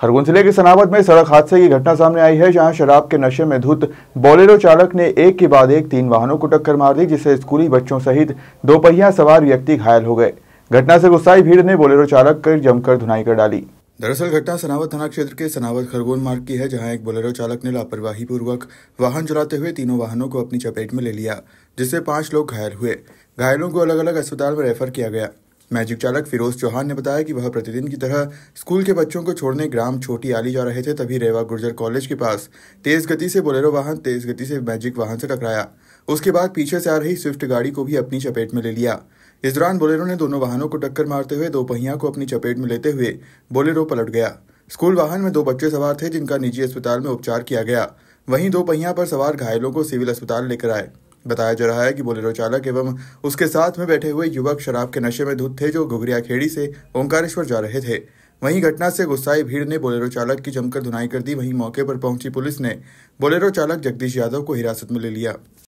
खरगोन ज़िले के सनावत में सड़क हादसे की घटना सामने आई है, जहाँ शराब के नशे में धुत बोलेरो चालक ने एक के बाद एक तीन वाहनों को टक्कर मार दी, जिससे स्कूली बच्चों सहित दो पहिया सवार व्यक्ति घायल हो गए। घटना से गुस्साई भीड़ ने बोलेरो चालक कर जमकर धुनाई कर डाली। दरअसल घटना सनावत थाना क्षेत्र के सनावत खरगोन मार्ग की है, जहाँ एक बोलेरो चालक ने लापरवाही पूर्वक वाहन चलाते हुए तीनों वाहनों को अपनी चपेट में ले लिया, जिससे पाँच लोग घायल हुए। घायलों को अलग अलग अस्पताल में रेफर किया गया। मैजिक चालक फिरोज चौहान ने बताया कि वह प्रतिदिन की तरह स्कूल के बच्चों को छोड़ने ग्राम छोटी आली जा रहे थे, तभी रेवा गुर्जर कॉलेज के पास तेज गति से बोलेरो वाहन तेज गति से मैजिक वाहन से टकराया। उसके बाद पीछे से आ रही स्विफ्ट गाड़ी को भी अपनी चपेट में ले लिया। इस दौरान बोलेरो ने दोनों वाहनों को टक्कर मारते हुए दो पहिया को अपनी चपेट में लेते हुए बोलेरो पलट गया। स्कूल वाहन में दो बच्चे सवार थे, जिनका निजी अस्पताल में उपचार किया गया। वहीं दो पहिया पर सवार घायलों को सिविल अस्पताल लेकर आए। बताया जा रहा है कि बोलेरो चालक एवं उसके साथ में बैठे हुए युवक शराब के नशे में धुत थे जो घुघरिया खेड़ी से ओंकारेश्वर जा रहे थे। वहीं घटना से गुस्साई भीड़ ने बोलेरो चालक की जमकर धुनाई कर दी। वहीं मौके पर पहुँची पुलिस ने बोलेरो चालक जगदीश यादव को हिरासत में ले लिया।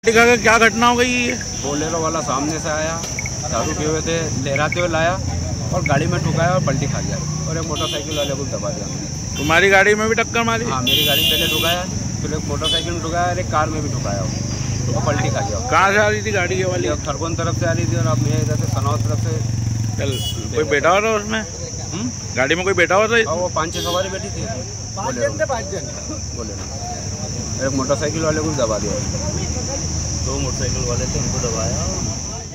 क्या घटना हो गई बोलेरो वाला सामने से आया दारू पिए हुए थे लहराते हुए लाया और गाड़ी में ठुकाया और पलटी खा गया और एक मोटरसाइकिल वाले को दबा दिया। तुम्हारी गाड़ी में भी टक्कर मारी? हाँ मेरी गाड़ी पहले ठुकाया फिर एक मोटरसाइकिल में ठुकाया और एक कार में भी ठुकाया। तो पलटी खा गया कहाँ से आ रही थी गाड़ी ये वाली। खरगोन तरफ़ से आ रही थी और अब मैं इधर से सनौर तरफ़ से चल कोई बैठा हुआ था उसमें? हुँ? गाड़ी में कोई बैठा हुआ था? वो पाँच छः सवारी बैठी थी। बोले एक मोटरसाइकिल वाले को दबा दिया। दो मोटरसाइकिल वाले थे उनको दबाया